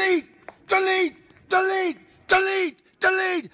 delete, delete, delete, delete, delete.